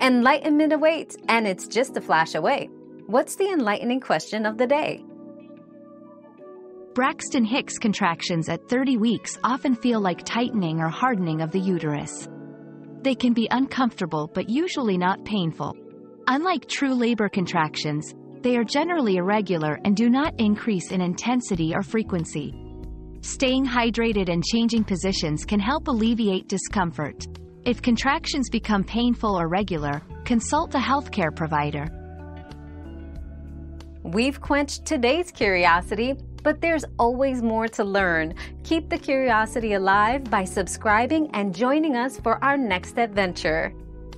Enlightenment awaits, and it's just a flash away. What's the enlightening question of the day? Braxton Hicks contractions at 30 weeks often feel like tightening or hardening of the uterus. They can be uncomfortable but usually not painful. Unlike true labor contractions, they are generally irregular and do not increase in intensity or frequency. Staying hydrated and changing positions can help alleviate discomfort. If contractions become painful or regular, consult a healthcare provider. We've quenched today's curiosity, but there's always more to learn. Keep the curiosity alive by subscribing and joining us for our next adventure.